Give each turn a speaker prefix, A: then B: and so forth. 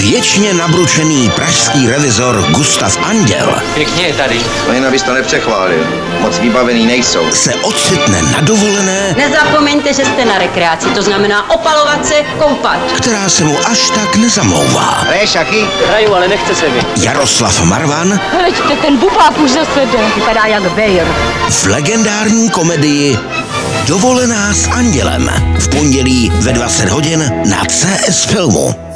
A: Věčně nabručený pražský revizor Gustav Anděl
B: Pěkně je tady.
C: No jen abys to nepřechválil. Moc vybavený nejsou.
A: se ocitne na dovolené,
D: Nezapomeňte, že jste na rekreaci, to znamená opalovat se, koupat.
A: která se mu až tak nezamlouvá.
C: Hraje šachy?
B: Hraju, ale nechce se mi.
A: Jaroslav Marvan
D: Hleďte, ten bubák už zase jde. Vypadá jak vejr.
A: v legendární komedii Dovolená s Andělem v pondělí ve 20 hodin na CS Filmu.